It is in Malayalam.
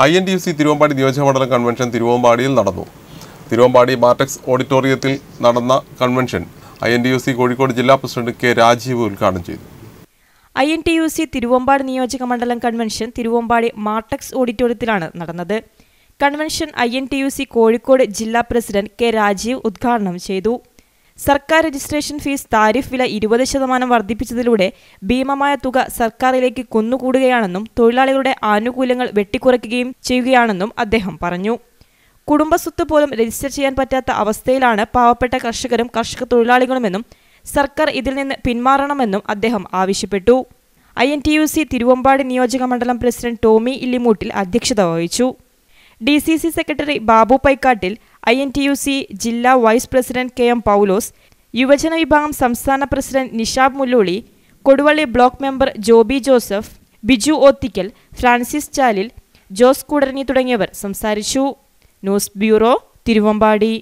I N D U C Thiruvambady നിയോജകമണ്ഡലം കൺവെൻഷൻ തിരുവമ്പാടിയിൽ നടന്നു. തിരുവമ്പാടി മാർടെക്സ് ഓഡിറ്റോറിയത്തിൽ നടന്ന convention I N D U C Kozhikode ജില്ലാ പ്രസിഡന്റ് കെ രാജീവ് ഉദ്ഘാടനം ചെയ്തു. I N T U C Thiruvambady നിയോജക മണ്ഡലം കൺവെൻഷൻ തിരുവമ്പാടി മാർട്ടക്സ് ഓഡിറ്റോറിയത്തിലാണ് നടന്നത്. Convention I N T U C Kozhikode ജില്ലാ പ്രസിഡന്റ് കെ രാജീവ് ഉദ്ഘാടനം ചെയ്തു. സർക്കാർ രജിസ്ട്രേഷൻ ഫീസ് താരിഫ് വില ഇരുപത് ശതമാനം വർദ്ധിപ്പിച്ചതിലൂടെ ഭീമമായ തുക സർക്കാരിലേക്ക് കുന്നുകൂടുകയാണെന്നും തൊഴിലാളികളുടെ ആനുകൂല്യങ്ങൾ വെട്ടിക്കുറയ്ക്കുകയും ചെയ്യുകയാണെന്നും അദ്ദേഹം പറഞ്ഞു. കുടുംബസ്വത്ത് പോലും രജിസ്റ്റർ ചെയ്യാൻ പറ്റാത്ത അവസ്ഥയിലാണ് പാവപ്പെട്ട കർഷകരും കർഷക തൊഴിലാളികളുമെന്നും സർക്കാർ ഇതിൽ നിന്ന് പിന്മാറണമെന്നും അദ്ദേഹം ആവശ്യപ്പെട്ടു. I N T U C Thiruvambady നിയോജക മണ്ഡലം പ്രസിഡന്റ് ടോമി ഇല്ലിമൂട്ടിൽ അധ്യക്ഷത വഹിച്ചു. D C C secretary Babu Paikkattil I N T U C ജില്ലാ vice president K M Paulose യുവജന വിഭാഗം സംസ്ഥാന president Nishab Mullooli Koduvally block member Joby Joseph Biju Othikkal Francis Chalil Jose Koodaranji തുടങ്ങിയവർ സംസാരിച്ചു. News bureau Thiruvambady.